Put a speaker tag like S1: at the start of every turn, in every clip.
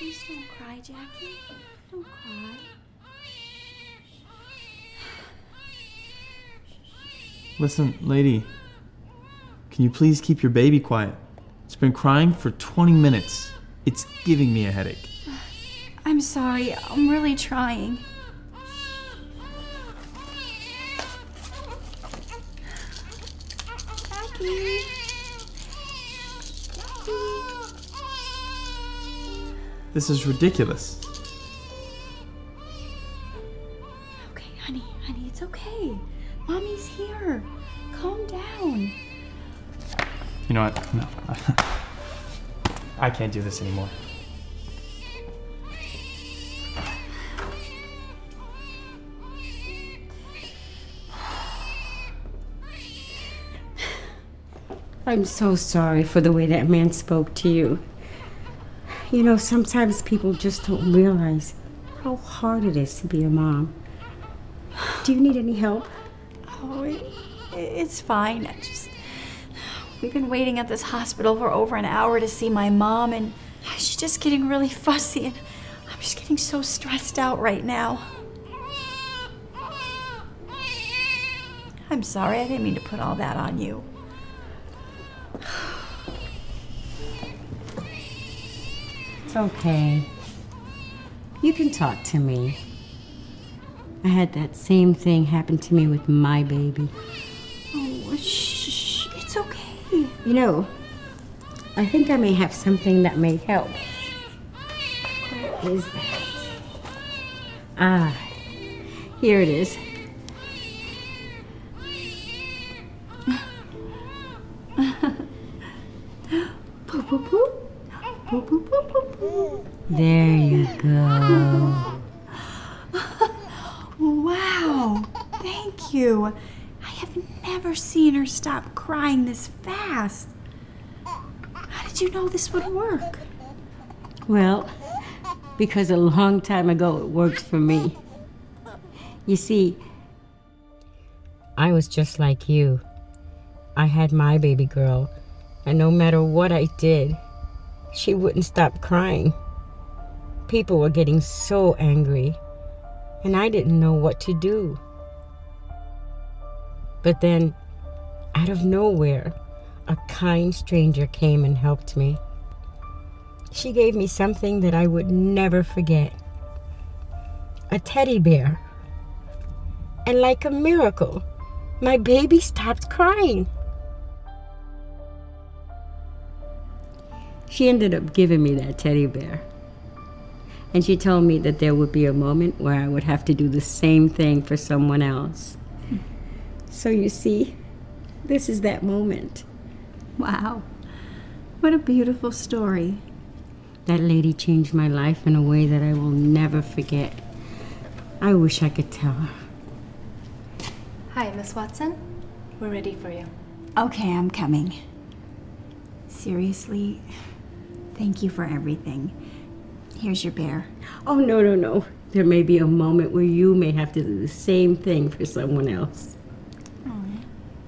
S1: Please don't cry, Jackie. Don't cry.
S2: Listen, lady. Can you please keep your baby quiet? It's been crying for 20 minutes. It's giving me a headache.
S1: I'm sorry. I'm really trying. Jackie.
S2: This is ridiculous.
S1: Okay, honey, honey, it's okay. Mommy's here. Calm down.
S2: You know what? No. I can't do this anymore.
S3: I'm so sorry for the way that man spoke to you. You know, sometimes people just don't realize how hard it is to be a mom. Do you need any help?
S1: Oh, it, it's fine. I just. We've been waiting at this hospital for over an hour to see my mom, and she's just getting really fussy, and I'm just getting so stressed out right now. I'm sorry, I didn't mean to put all that on you.
S3: It's okay. You can talk to me. I had that same thing happen to me with my baby.
S1: Oh, shh, it's okay.
S3: You know, I think I may have something that may help. What is that? Ah, here it is.
S1: Poo poo poo poo poo.
S3: There you go.
S1: Wow, thank you. I have never seen her stop crying this fast. How did you know this would work?
S3: Well, because a long time ago it worked for me. You see, I was just like you. I had my baby girl, and no matter what I did, she wouldn't stop crying. People were getting so angry, and I didn't know what to do. But then, out of nowhere, a kind stranger came and helped me. She gave me something that I would never forget a teddy bear. And like a miracle, my baby stopped crying. She ended up giving me that teddy bear. And she told me that there would be a moment where I would have to do the same thing for someone else. So you see, this is that moment.
S1: Wow, what a beautiful story.
S3: That lady changed my life in a way that I will never forget. I wish I could tell her.
S4: Hi, Miss Watson. We're ready for you.
S1: Okay, I'm coming. Seriously, thank you for everything. Here's your bear.
S3: Oh, no, no, no. There may be a moment where you may have to do the same thing for someone else.
S1: Oh,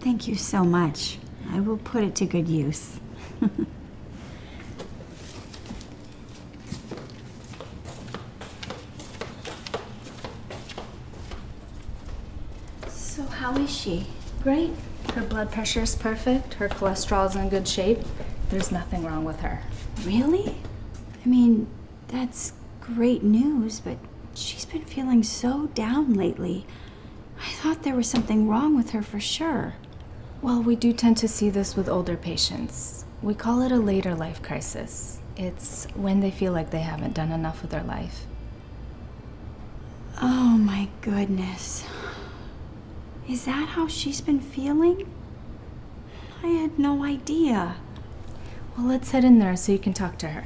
S1: Thank you so much. I will put it to good use. so, how is she?
S4: Great. Her blood pressure is perfect. Her cholesterol's in good shape. There's nothing wrong with her.
S1: Really? I mean, that's great news, but she's been feeling so down lately. I thought there was something wrong with her for sure.
S4: Well, we do tend to see this with older patients. We call it a later life crisis. It's when they feel like they haven't done enough with their life.
S1: Oh my goodness. Is that how she's been feeling? I had no idea.
S4: Well, let's head in there so you can talk to her.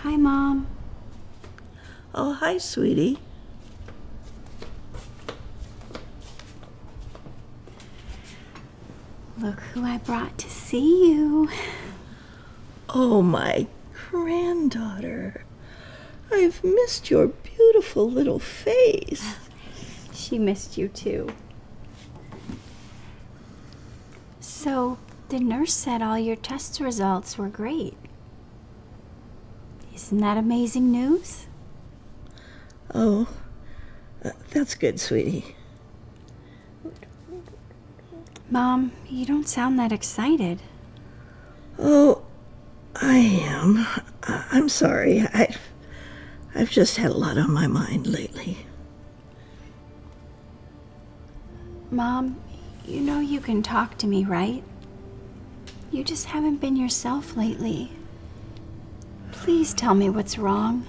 S1: Hi, Mom.
S5: Oh, hi, sweetie.
S1: Look who I brought to see you.
S5: Oh, my granddaughter. I've missed your beautiful little face.
S1: She missed you too. So, the nurse said all your test results were great. Isn't that amazing news?
S5: Oh, uh, that's good, sweetie.
S1: Mom, you don't sound that excited.
S5: Oh, I am. I'm sorry. I, I've just had a lot on my mind lately.
S1: Mom, you know you can talk to me, right? You just haven't been yourself lately. Please tell me what's wrong.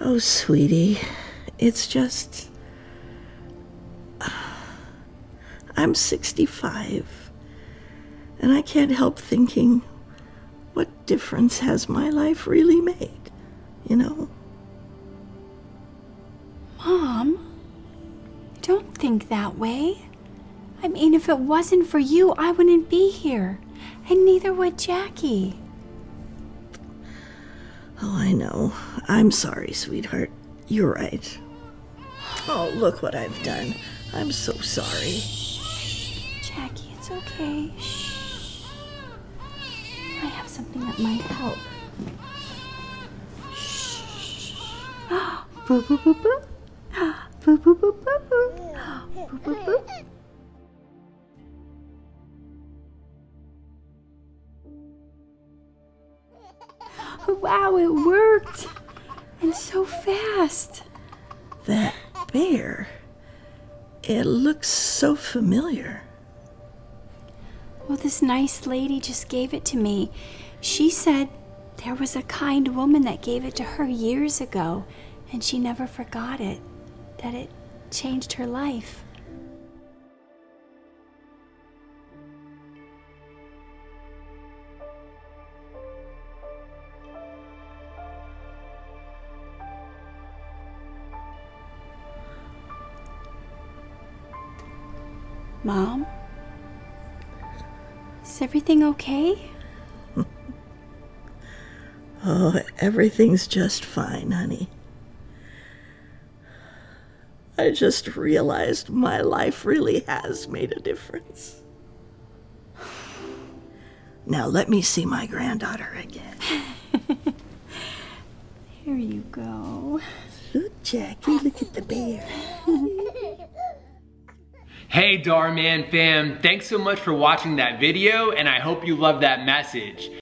S5: Oh, sweetie, it's just. I'm 65, and I can't help thinking what difference has my life really made, you know?
S1: Mom, don't think that way. I mean, if it wasn't for you, I wouldn't be here. And neither would Jackie.
S5: Oh, I know. I'm sorry, sweetheart. You're right. Oh, look what I've done. I'm so sorry. Shh.
S1: Jackie, it's okay. Shh. I have something that might help. Shh. Boo boo boo boo. Boo boo boo boo boo. Boo boo boo. Wow, it worked! And so fast.
S5: That bear. It looks so familiar.
S1: Well, this nice lady just gave it to me. She said there was a kind woman that gave it to her years ago, and she never forgot it, that it changed her life. Mom? Is everything okay?
S5: Oh, everything's just fine, honey. I just realized my life really has made a difference. Now let me see my granddaughter again.
S1: Here you go.
S5: Look, Jackie, look at the bear.
S6: Hey Dhar Mann fam, thanks so much for watching that video and I hope you love that message.